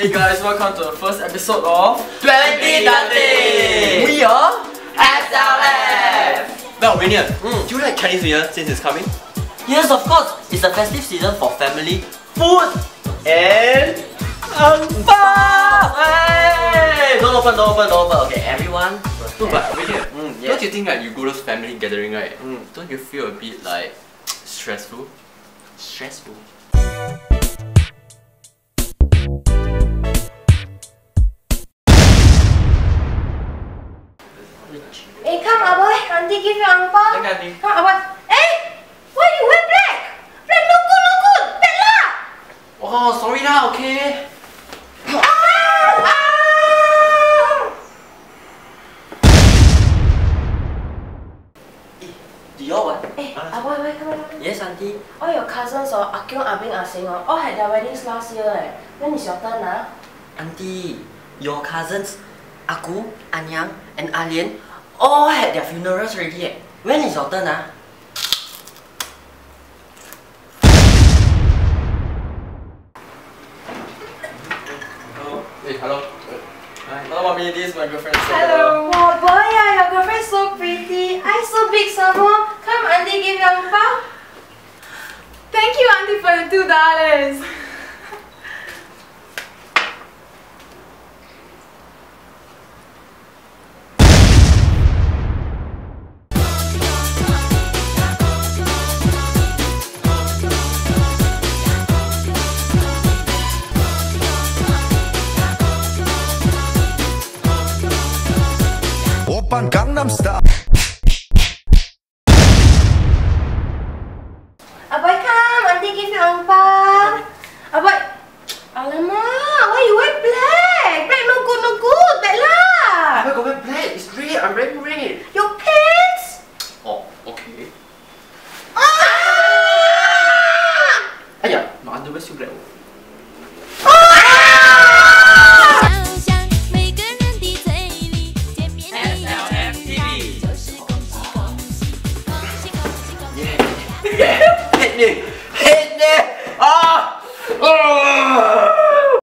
Hey guys, welcome to the first episode of 2030. We are SLF. Well, Rainier, Mm. do you like Chinese New Year since it's coming? Yes, of course. It's a festive season for family, food, And fun. Hey! Don't open, don't open, don't open. Okay, everyone. no, but Rainier, Mm, yes. don't you think like you go to family gathering, right? Mm. Don't you feel a bit like stressful? stressful. Auntie give you ang pao. Okay, auntie. Come aboy. Eh, why you wear black? Black no good, no good. Bad lah. Oh, sorry lah, okay. Ah, ah. You all? Eh. Yes, auntie. All your cousins or Akyong, Abing, Asing or all had their weddings last year. Eh. When is your turn, ah? Auntie, your cousins, Aku, Anyang, and Alien, all had their funerals already. Eh. When is your turn, ah? Hello. Hey, hello. Hi. Hello mommy, this is my girlfriend Sarah. Hello. Wow, boy, ah, your girlfriend so pretty. I so big some more. Come, auntie give you ang pao. Thank you, Auntie, for the two dollars. Japan Gangnam Style Aboy come, auntie give you angpao Aboy Alamak, why you wear black? Black no good, no good, bad lah Aboy, go wear black, it's red, I'm wearing red Your pants? Oh, okay Ah! Ayah, my underwear still black bien.